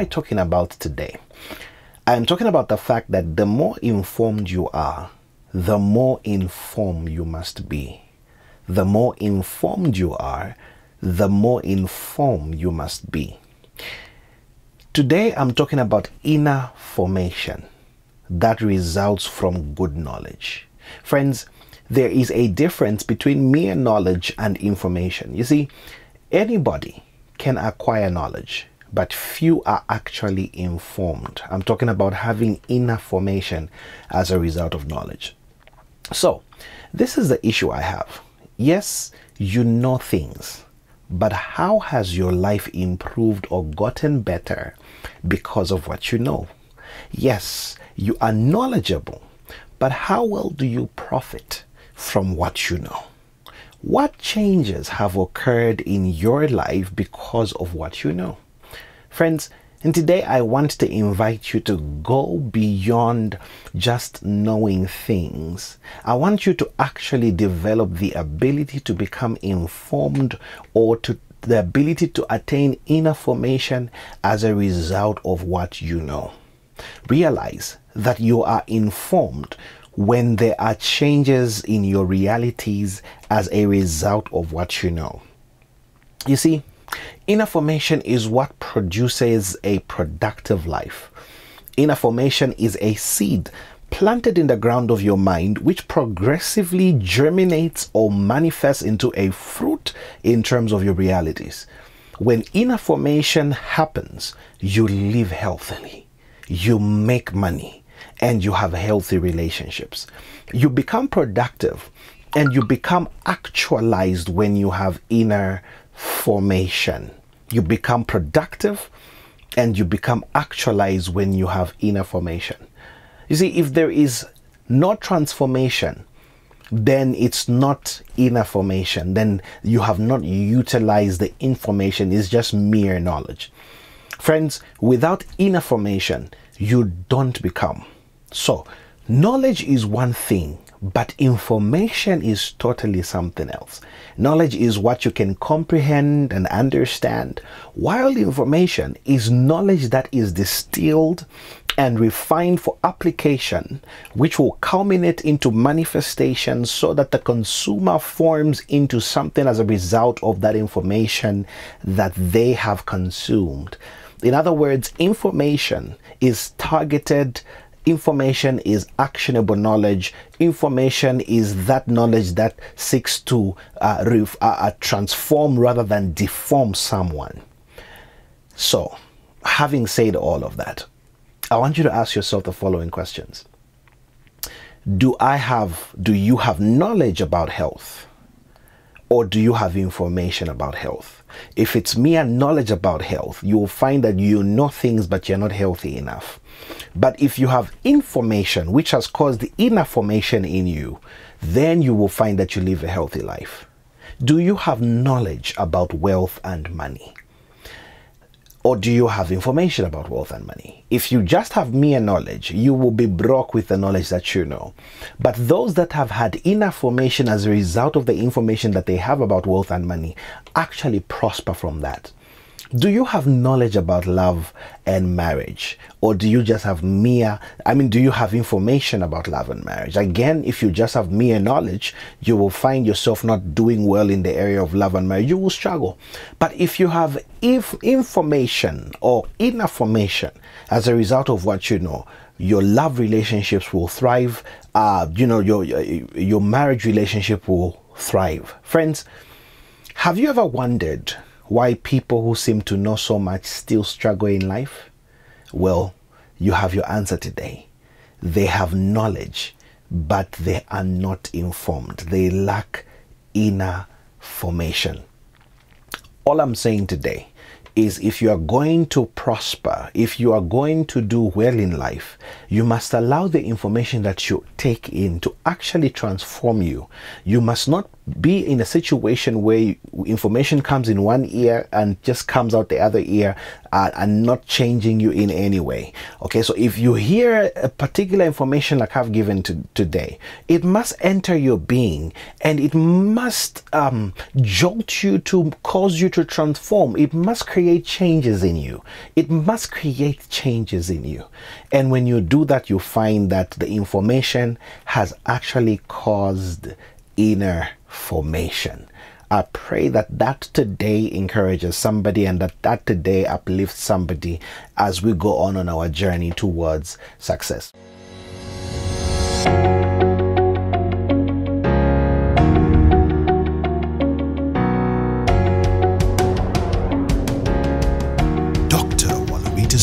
I talking about today? I'm talking about the fact that the more informed you are, the more informed you must be. The more informed you are, the more informed you must be. Today, I'm talking about inner formation that results from good knowledge. Friends, there is a difference between mere knowledge and information. You see, anybody can acquire knowledge, but few are actually informed. I'm talking about having inner formation as a result of knowledge. So, this is the issue I have. Yes, you know things, but how has your life improved or gotten better because of what you know? Yes, you are knowledgeable, but how well do you profit from what you know? What changes have occurred in your life because of what you know? Friends, and today I want to invite you to go beyond just knowing things. I want you to actually develop the ability to become informed or to the ability to attain inner formation as a result of what you know. Realize that you are informed when there are changes in your realities as a result of what you know. You see, inner formation is what produces a productive life. Inner formation is a seed planted in the ground of your mind, which progressively germinates or manifests into a fruit in terms of your realities. When inner formation happens, you live healthily, you make money, and you have healthy relationships. You become productive and you become actualized when you have inner formation. You become productive and you become actualized when you have inner formation. You see, if there is no transformation, then it's not inner formation. Then you have not utilized the information, it's just mere knowledge. Friends, without inner formation, you don't become. So, knowledge is one thing, but information is totally something else. Knowledge is what you can comprehend and understand, while information is knowledge that is distilled and refined for application, which will culminate into manifestation so that the consumer forms into something as a result of that information that they have consumed. In other words, information is targeted information is actionable knowledge. Information is that knowledge that seeks to uh, uh, uh, transform rather than deform someone. So having said all of that i want you to ask yourself the following questions. Do i have do you have knowledge about health or do you have information about health if it's mere knowledge about health you will find that you know things but you're not healthy enough but if you have information which has caused the inner formation in you, then you will find that you live a healthy life. Do you have knowledge about wealth and money? Or do you have information about wealth and money? If you just have mere knowledge, you will be broke with the knowledge that you know. But those that have had inner formation as a result of the information that they have about wealth and money actually prosper from that. Do you have knowledge about love and marriage? Or do you just have mere, I mean, do you have information about love and marriage? Again, if you just have mere knowledge, you will find yourself not doing well in the area of love and marriage. You will struggle. But if you have if information or inner formation as a result of what you know, your love relationships will thrive. Uh, you know, your, your marriage relationship will thrive. Friends, have you ever wondered why people who seem to know so much still struggle in life? Well, you have your answer today. They have knowledge, but they are not informed. They lack inner formation. All I'm saying today is if you are going to prosper, if you are going to do well in life, you must allow the information that you take in to actually transform you. You must not be in a situation where information comes in one ear and just comes out the other ear uh, and not changing you in any way. Okay, so if you hear a particular information like I've given to, today, it must enter your being and it must um, jolt you to cause you to transform. It must create changes in you. It must create changes in you. And when you do that, you find that the information has actually caused inner formation. I pray that that today encourages somebody and that that today uplifts somebody as we go on on our journey towards success. Dr. Walubita